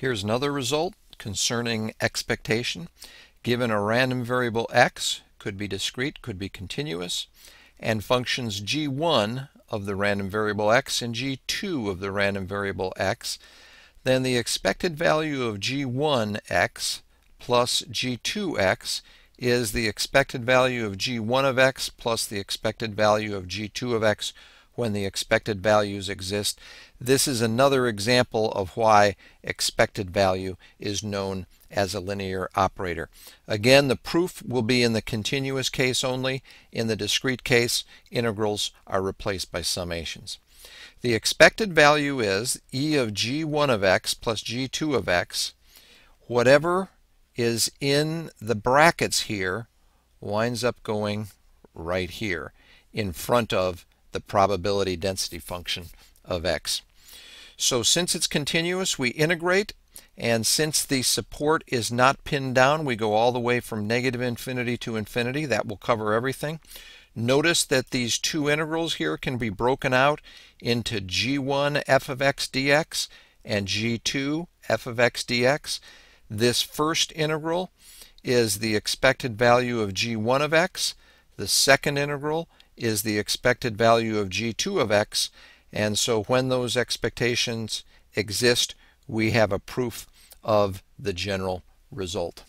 Here's another result concerning expectation. Given a random variable x, could be discrete, could be continuous, and functions g1 of the random variable x and g2 of the random variable x, then the expected value of g1x plus g2x is the expected value of g1 of x plus the expected value of g2 of x when the expected values exist. This is another example of why expected value is known as a linear operator. Again, the proof will be in the continuous case only. In the discrete case, integrals are replaced by summations. The expected value is e of g1 of x plus g2 of x. Whatever is in the brackets here winds up going right here in front of the probability density function of x. So since it's continuous, we integrate, and since the support is not pinned down, we go all the way from negative infinity to infinity. That will cover everything. Notice that these two integrals here can be broken out into g1 f of x dx and g2 f of x dx. This first integral is the expected value of g1 of x. The second integral is the expected value of g2 of x. And so when those expectations exist, we have a proof of the general result.